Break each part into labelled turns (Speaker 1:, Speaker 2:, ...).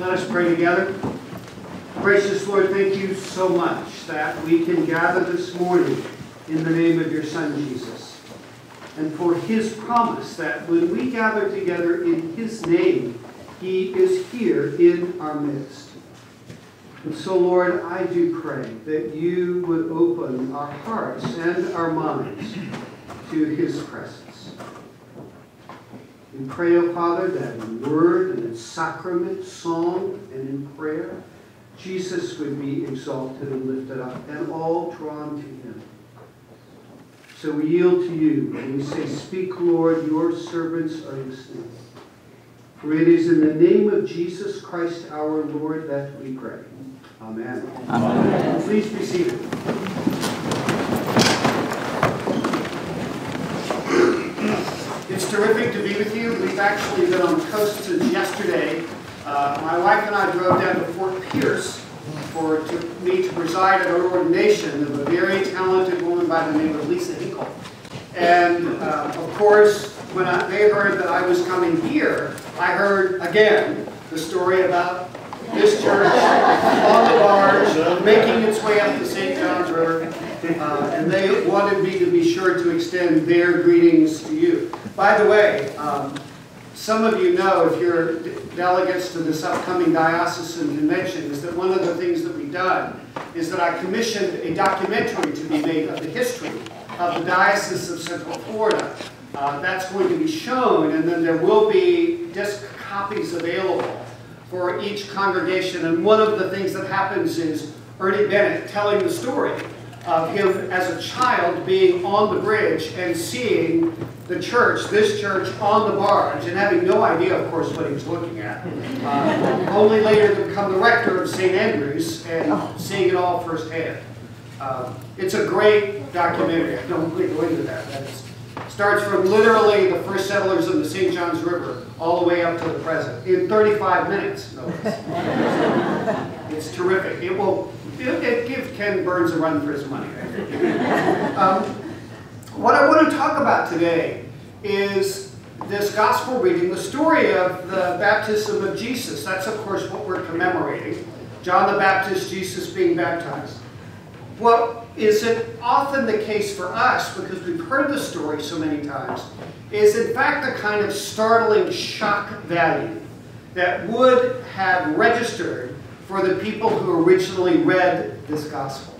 Speaker 1: Let us pray together. Gracious Lord, thank you so much that we can gather this morning in the name of your Son, Jesus. And for his promise that when we gather together in his name, he is here in our midst. And so, Lord, I do pray that you would open our hearts and our minds to his presence. We pray, O oh Father, that in word and in sacrament, song and in prayer, Jesus would be exalted and lifted up, and all drawn to him. So we yield to you, and we say, Speak, Lord, your servants are listening. For it is in the name of Jesus Christ our Lord that we pray. Amen. Amen. Please be seated. It's terrific to be with you. We've actually been on the coast since yesterday. Uh, my wife and I drove down to Fort Pierce for to, me to preside at an ordination of a very talented woman by the name of Lisa Hinkle. And uh, of course, when I, they heard that I was coming here, I heard again the story about this church on the barge, making its way up the St. Johns River, uh, and they wanted me to be sure to extend their greetings to you. By the way, um, some of you know, if you're delegates to this upcoming diocesan convention, is that one of the things that we've done is that I commissioned a documentary to be made of the history of the Diocese of Central Florida. Uh, that's going to be shown, and then there will be disc copies available for each congregation. And one of the things that happens is Ernie Bennett telling the story of him as a child being on the bridge and seeing the church, this church, on the barge, and having no idea, of course, what he was looking at. Uh, only later to become the rector of St. Andrews and seeing it all firsthand. Uh, it's a great documentary. I don't really go into that. That starts from literally the first settlers of the St. Johns River all the way up to the present in 35 minutes. No, it's, it's terrific. It will it, give Ken Burns a run for his money. Um, what I want to talk about today is this gospel reading, the story of the baptism of Jesus. That's, of course, what we're commemorating. John the Baptist, Jesus being baptized. What is it often the case for us, because we've heard the story so many times, is in fact the kind of startling shock value that would have registered for the people who originally read this gospel.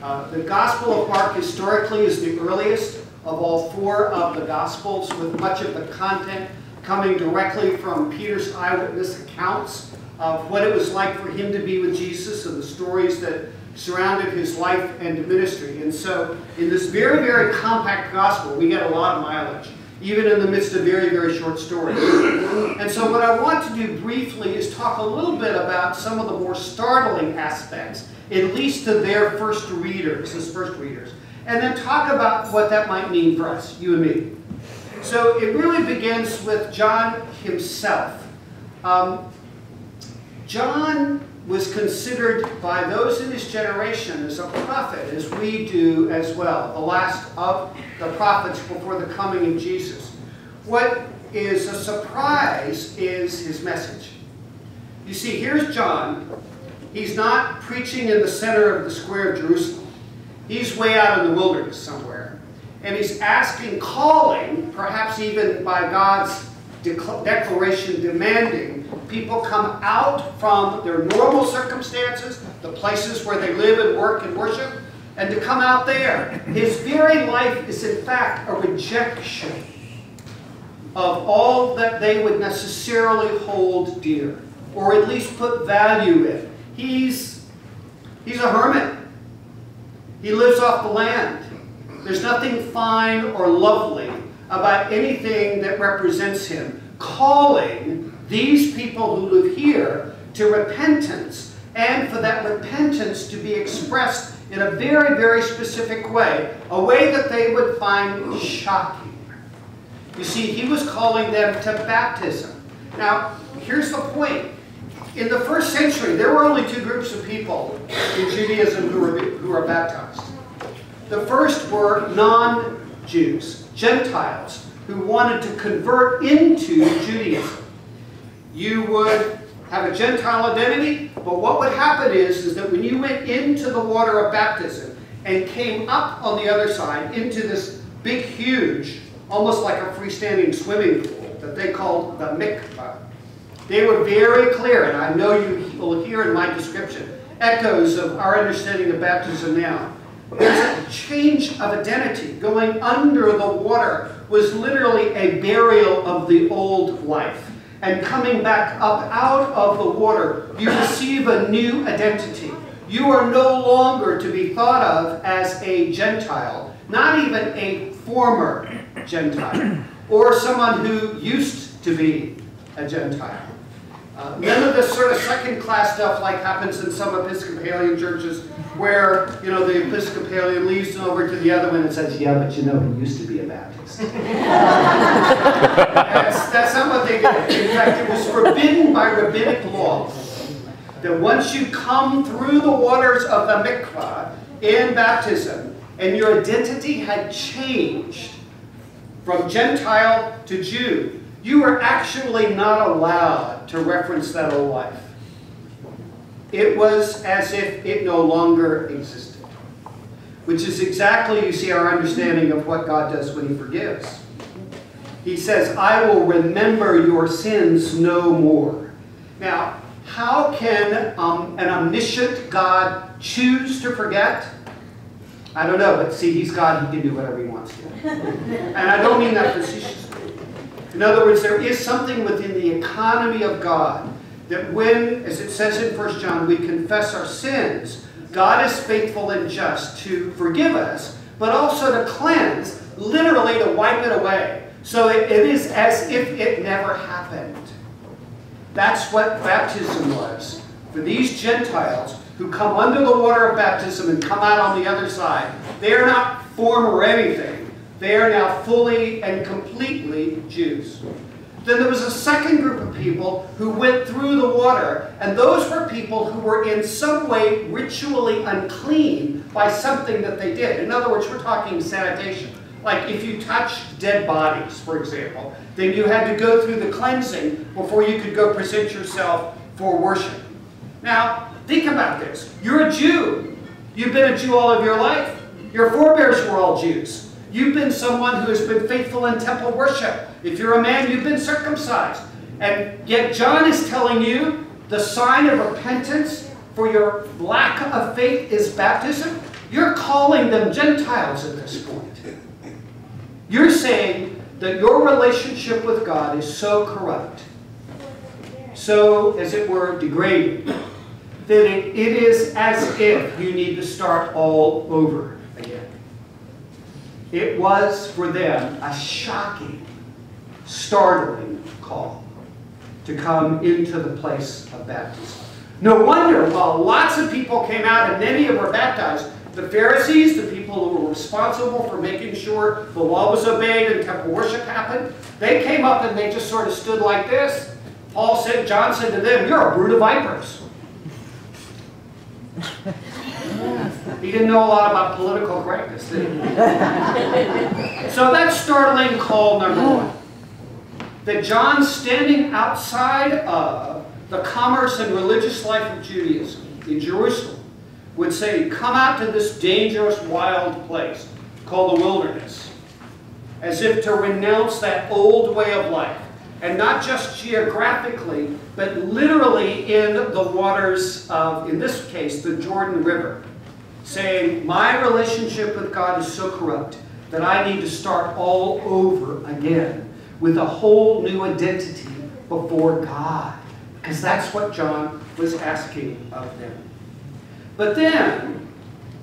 Speaker 1: Uh, the Gospel of Mark historically is the earliest of all four of the Gospels, with much of the content coming directly from Peter's eyewitness accounts of what it was like for him to be with Jesus and the stories that surrounded his life and ministry. And so in this very, very compact gospel, we get a lot of mileage even in the midst of very, very short stories. And so what I want to do briefly is talk a little bit about some of the more startling aspects, at least to their first readers, as first readers, and then talk about what that might mean for us, you and me. So it really begins with John himself. Um, John was considered by those in his generation as a prophet, as we do as well, the last of the prophets before the coming of Jesus. What is a surprise is his message. You see, here's John. He's not preaching in the center of the square of Jerusalem. He's way out in the wilderness somewhere. And he's asking, calling, perhaps even by God's declaration demanding people come out from their normal circumstances, the places where they live and work and worship, and to come out there. His very life is in fact a rejection of all that they would necessarily hold dear, or at least put value in. He's, he's a hermit. He lives off the land. There's nothing fine or lovely about anything that represents him. Calling these people who live here to repentance and for that repentance to be expressed in a very, very specific way, a way that they would find shocking. You see, he was calling them to baptism. Now, here's the point. In the first century, there were only two groups of people in Judaism who were, who were baptized. The first were non-Jews, Gentiles, who wanted to convert into Judaism you would have a Gentile identity, but what would happen is, is that when you went into the water of baptism and came up on the other side into this big, huge, almost like a freestanding swimming pool that they called the mikvah, they were very clear, and I know you will hear in my description, echoes of our understanding of baptism now. There's a change of identity. Going under the water was literally a burial of the old life. And coming back up out of the water, you receive a new identity. You are no longer to be thought of as a Gentile, not even a former Gentile, or someone who used to be a Gentile. Uh, none of this sort of second-class stuff like happens in some Episcopalian churches where, you know, the Episcopalian leaves over to the other one and says, yeah, but you know, he used to be a Baptist. that's, that's not what they did. In fact, it was forbidden by rabbinic law that once you come through the waters of the mikvah in baptism and your identity had changed from Gentile to Jew, you were actually not allowed to reference that old life. It was as if it no longer existed. Which is exactly, you see, our understanding of what God does when he forgives. He says, I will remember your sins no more. Now, how can um, an omniscient God choose to forget? I don't know, but see, he's God, he can do whatever he wants to. and I don't mean that facetiously. In other words, there is something within the economy of God that when, as it says in 1 John, we confess our sins, God is faithful and just to forgive us, but also to cleanse, literally to wipe it away. So it, it is as if it never happened. That's what baptism was. For these Gentiles who come under the water of baptism and come out on the other side, they are not former anything. They are now fully and completely Jews. Then there was a second group of people who went through the water, and those were people who were in some way ritually unclean by something that they did. In other words, we're talking sanitation. Like if you touched dead bodies, for example, then you had to go through the cleansing before you could go present yourself for worship. Now, think about this. You're a Jew. You've been a Jew all of your life. Your forebears were all Jews. You've been someone who has been faithful in temple worship. If you're a man, you've been circumcised. And yet John is telling you the sign of repentance for your lack of faith is baptism. You're calling them Gentiles at this point. You're saying that your relationship with God is so corrupt, so, as it were, degraded, that it, is as if you need to start all over. It was for them a shocking, startling call to come into the place of baptism. No wonder, while lots of people came out and many of them were baptized, the Pharisees, the people who were responsible for making sure the law was obeyed and temple worship happened, they came up and they just sort of stood like this. Paul said, John said to them, you're a brood of vipers. He didn't know a lot about political correctness, did he? so that's startling call number one. That John standing outside of the commerce and religious life of Judaism in Jerusalem would say, come out to this dangerous, wild place called the wilderness, as if to renounce that old way of life, and not just geographically, but literally in the waters of, in this case, the Jordan River, saying, my relationship with God is so corrupt that I need to start all over again with a whole new identity before God. Because that's what John was asking of them. But then,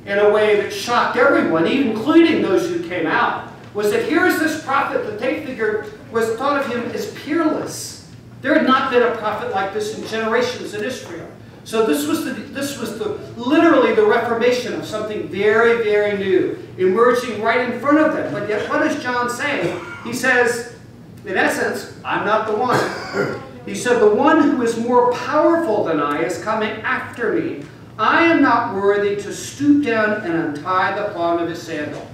Speaker 1: in a way that shocked everyone, including those who came out, was that here's this prophet that they figured was thought of him as peerless. There had not been a prophet like this in generations in Israel. So this was the this was the literally the reformation of something very, very new, emerging right in front of them. But yet what does John say? He says, in essence, I'm not the one. He said, the one who is more powerful than I is coming after me. I am not worthy to stoop down and untie the thong of his sandal.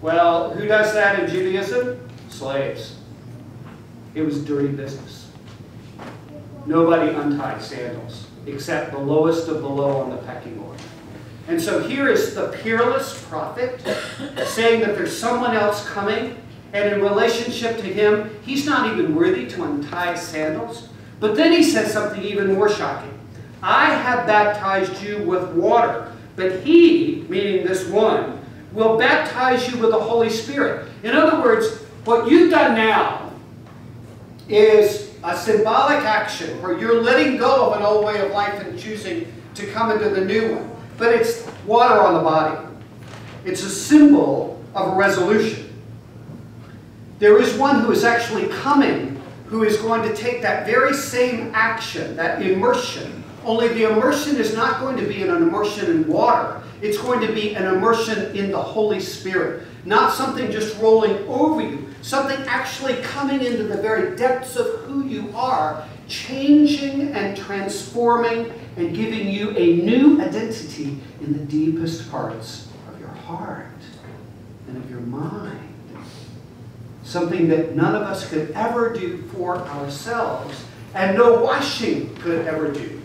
Speaker 1: Well, who does that in Judaism? Slaves. It was dirty business. nobody untied sandals except the lowest of the low on the pecking order. And so here is the peerless prophet saying that there's someone else coming, and in relationship to him, he's not even worthy to untie sandals. But then he says something even more shocking. I have baptized you with water, but he, meaning this one, will baptize you with the Holy Spirit. In other words, what you've done now is a symbolic action where you're letting go of an old way of life and choosing to come into the new one but it's water on the body. It's a symbol of a resolution. There is one who is actually coming who is going to take that very same action, that immersion, only the immersion is not going to be an immersion in water. It's going to be an immersion in the Holy Spirit. Not something just rolling over you, something actually coming into the very depths of who you are, changing and transforming and giving you a new identity in the deepest parts of your heart and of your mind. Something that none of us could ever do for ourselves, and no washing could ever do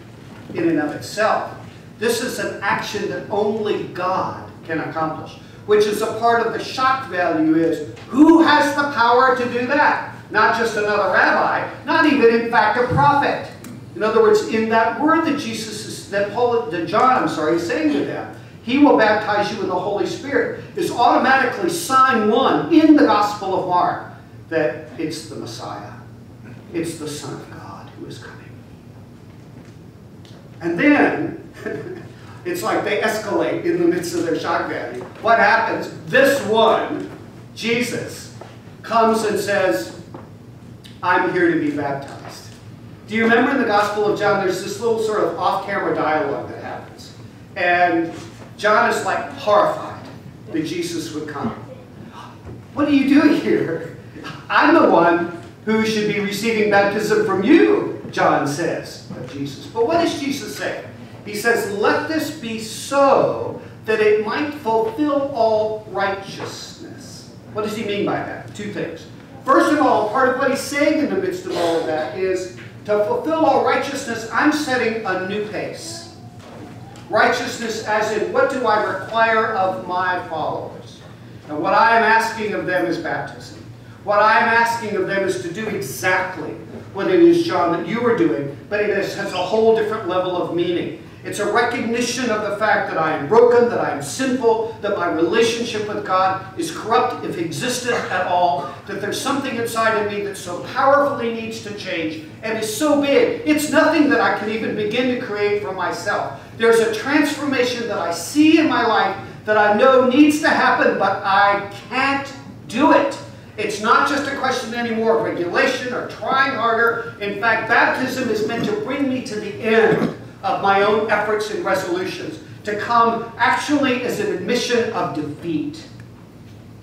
Speaker 1: in and of itself. This is an action that only God can accomplish, which is a part of the shock value is, who has the power to do that? Not just another rabbi, not even in fact a prophet. In other words, in that word that Jesus is, that Paul, that John, I'm sorry, is saying to them, he will baptize you in the Holy Spirit, is automatically sign one in the Gospel of Mark that it's the Messiah. It's the Son of God who is coming. And then, it's like they escalate in the midst of their shock value. What happens? This one, Jesus, comes and says, I'm here to be baptized. Do you remember in the Gospel of John, there's this little sort of off-camera dialogue that happens. And John is like horrified that Jesus would come. What are you doing here? I'm the one who should be receiving baptism from you, John says of Jesus. But what does Jesus say? He says, let this be so that it might fulfill all righteousness. What does he mean by that? Two things. First of all, part of what he's saying in the midst of all of that is to fulfill all righteousness, I'm setting a new pace. Righteousness as in, what do I require of my followers? And what I am asking of them is baptism. What I am asking of them is to do exactly what it is, John, that you are doing, but it has a whole different level of meaning. It's a recognition of the fact that I am broken, that I am sinful, that my relationship with God is corrupt, if existed at all, that there's something inside of me that so powerfully needs to change and is so big, it's nothing that I can even begin to create for myself. There's a transformation that I see in my life that I know needs to happen, but I can't do it. It's not just a question anymore of regulation or trying harder. In fact, baptism is meant to bring me to the end of my own efforts and resolutions, to come actually as an admission of defeat,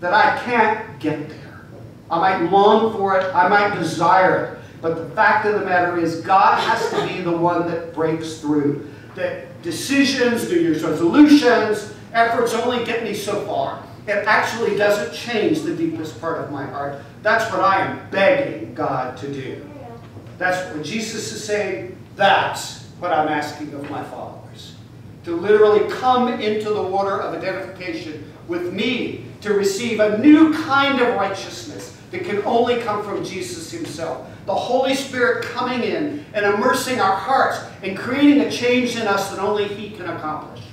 Speaker 1: that I can't get there. I might long for it, I might desire it, but the fact of the matter is God has to be the one that breaks through. That decisions, New Year's resolutions, efforts only get me so far. It actually doesn't change the deepest part of my heart. That's what I am begging God to do. That's what Jesus is saying. That's what I'm asking of my followers. To literally come into the water of identification with me, to receive a new kind of righteousness that can only come from Jesus himself. The Holy Spirit coming in and immersing our hearts and creating a change in us that only he can accomplish.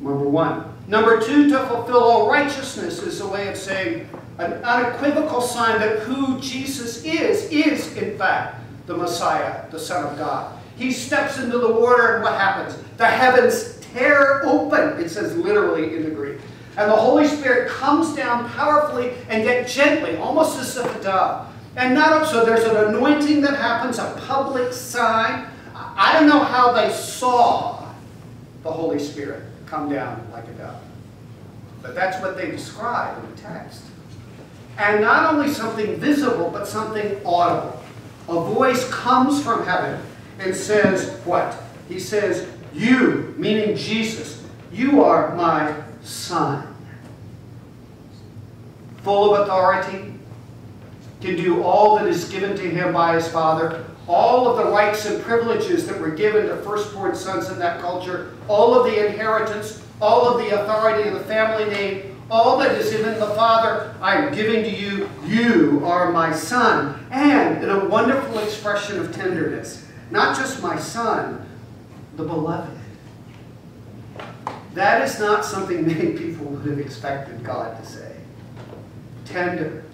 Speaker 1: Number one. Number two, to fulfill all righteousness is a way of saying an unequivocal sign that who Jesus is, is in fact the Messiah, the Son of God. He steps into the water and what happens? The heavens tear open, it says literally in the Greek. And the Holy Spirit comes down powerfully and yet gently, almost as if a dove. And not so there's an anointing that happens, a public sign. I don't know how they saw the Holy Spirit come down like a dove. But that's what they describe in the text. And not only something visible, but something audible. A voice comes from heaven and says what? He says, You, meaning Jesus, you are my son. Full of authority, can do all that is given to him by his Father. all of the rights and privileges that were given to firstborn sons in that culture, all of the inheritance, all of the authority of the family name, all that is in the Father, I am giving to you. You are my son. And in a wonderful expression of tenderness, not just my son, the beloved. That is not something many people would have expected God to say. Tender,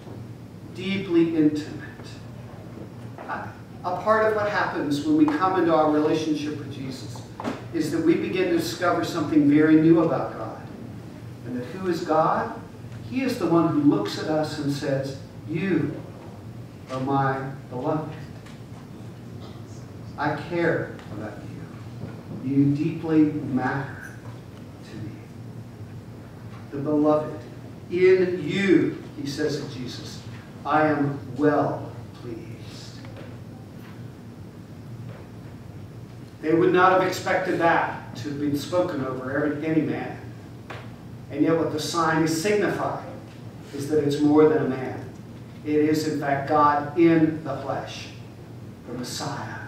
Speaker 1: deeply intimate. A part of what happens when we come into our relationship with Jesus is that we begin to discover something very new about God. And that who is God? He is the one who looks at us and says, You are my beloved. I care about you. You deeply matter to me. The beloved. In you, he says to Jesus, I am well pleased. They would not have expected that to have been spoken over any man. And yet what the sign is signifying is that it's more than a man. It is, in fact, God in the flesh, the Messiah.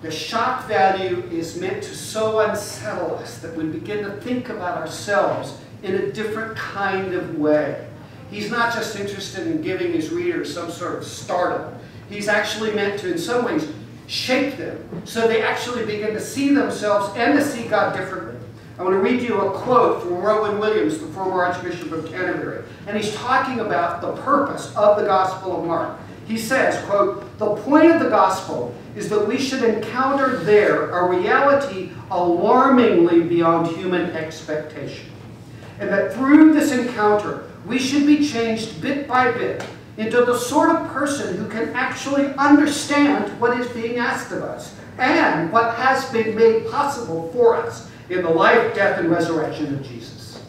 Speaker 1: The shock value is meant to so unsettle us that we begin to think about ourselves in a different kind of way. He's not just interested in giving his readers some sort of startle. He's actually meant to, in some ways, shape them so they actually begin to see themselves and to see God differently. I want to read you a quote from Rowan Williams, the former Archbishop of Canterbury. And he's talking about the purpose of the Gospel of Mark. He says, quote, The point of the Gospel is that we should encounter there a reality alarmingly beyond human expectation. And that through this encounter, we should be changed bit by bit into the sort of person who can actually understand what is being asked of us and what has been made possible for us in the life, death, and resurrection of Jesus.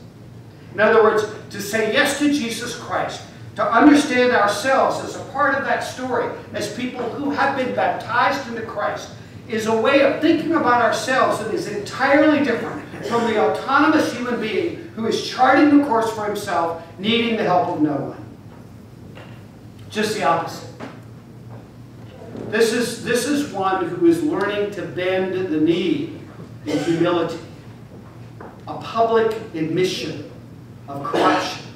Speaker 1: In other words, to say yes to Jesus Christ, to understand ourselves as a part of that story, as people who have been baptized into Christ, is a way of thinking about ourselves that is entirely different from the autonomous human being who is charting the course for himself, needing the help of no one. Just the opposite. This is, this is one who is learning to bend the knee in humility a public admission of corruption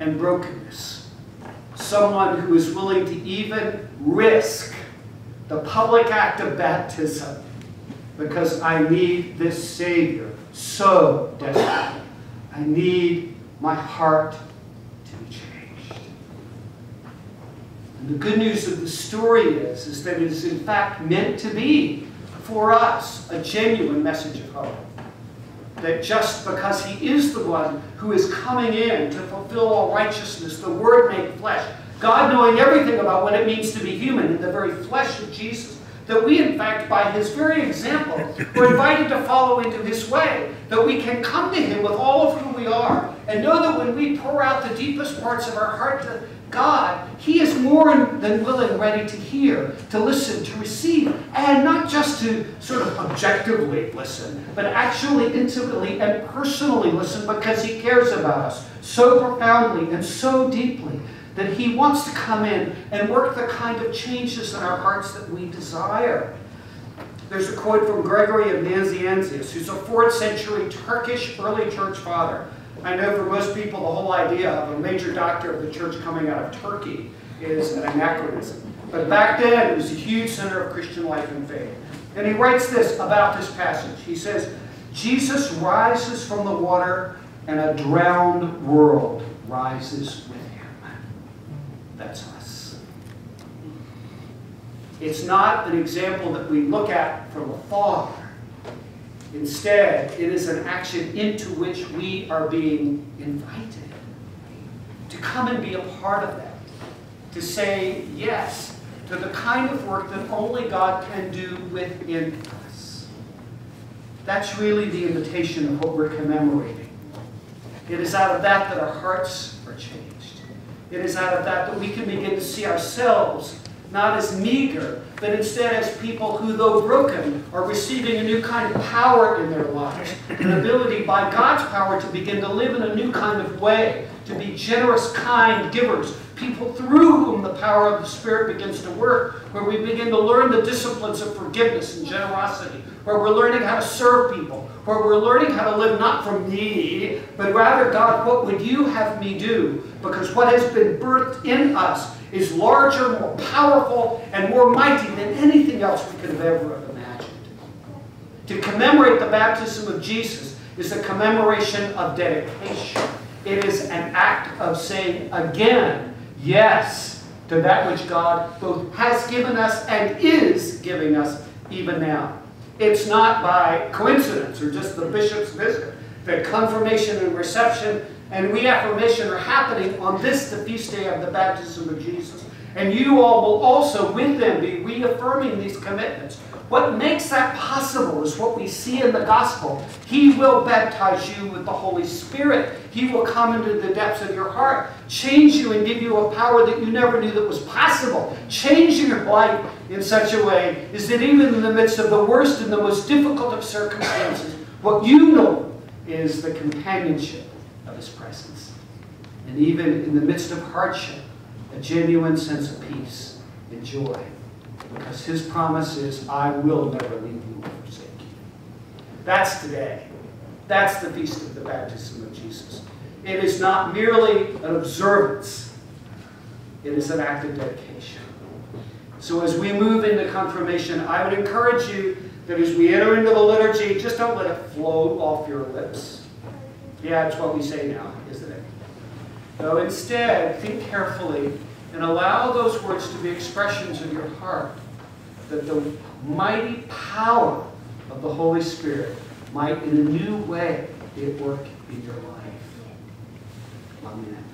Speaker 1: and brokenness. Someone who is willing to even risk the public act of baptism because I need this Savior so desperately. I need my heart to be changed. And the good news of the story is, is that it is in fact meant to be for us a genuine message of hope that just because he is the one who is coming in to fulfill all righteousness, the Word made flesh, God knowing everything about what it means to be human in the very flesh of Jesus, that we, in fact, by his very example, were invited to follow into his way, that we can come to him with all of who we are, and know that when we pour out the deepest parts of our heart to God, He is more than willing ready to hear, to listen, to receive, and not just to sort of objectively listen, but actually intimately and personally listen because He cares about us so profoundly and so deeply that He wants to come in and work the kind of changes in our hearts that we desire. There's a quote from Gregory of Nazianzus, who's a 4th century Turkish early church father. I know for most people the whole idea of a major doctor of the church coming out of Turkey is an anachronism. But back then, it was a huge center of Christian life and faith. And he writes this about this passage. He says, Jesus rises from the water, and a drowned world rises with him. That's us. It's not an example that we look at from afar. Instead, it is an action into which we are being invited to come and be a part of that, to say yes to the kind of work that only God can do within us. That's really the invitation of what we're commemorating. It is out of that that our hearts are changed. It is out of that that we can begin to see ourselves not as meager, but instead as people who, though broken, are receiving a new kind of power in their lives, an ability by God's power to begin to live in a new kind of way, to be generous, kind givers, people through whom the power of the Spirit begins to work, where we begin to learn the disciplines of forgiveness and generosity, where we're learning how to serve people, where we're learning how to live not from me, but rather, God, what would you have me do? Because what has been birthed in us is larger, more powerful, and more mighty than anything else we could have ever imagined. To commemorate the baptism of Jesus is a commemoration of dedication. It is an act of saying again, yes, to that which God both has given us and is giving us even now. It's not by coincidence or just the bishop's visit that confirmation and reception and reaffirmation are happening on this, the feast day of the baptism of Jesus. And you all will also, with them, be reaffirming these commitments. What makes that possible is what we see in the gospel. He will baptize you with the Holy Spirit. He will come into the depths of your heart, change you and give you a power that you never knew that was possible. Change your life in such a way is that even in the midst of the worst and the most difficult of circumstances, what you know is the companionship His presence. And even in the midst of hardship, a genuine sense of peace and joy. Because his promise is, I will never leave you or forsake you. That's today. That's the feast of the baptism of Jesus. It is not merely an observance, it is an act of dedication. So as we move into confirmation, I would encourage you that as we enter into the liturgy, just don't let it float off your lips. Yeah, it's what we say now, isn't it? No, instead, think carefully and allow those words to be expressions of your heart, that the mighty power of the Holy Spirit might in a new way be at work in your life. Amen.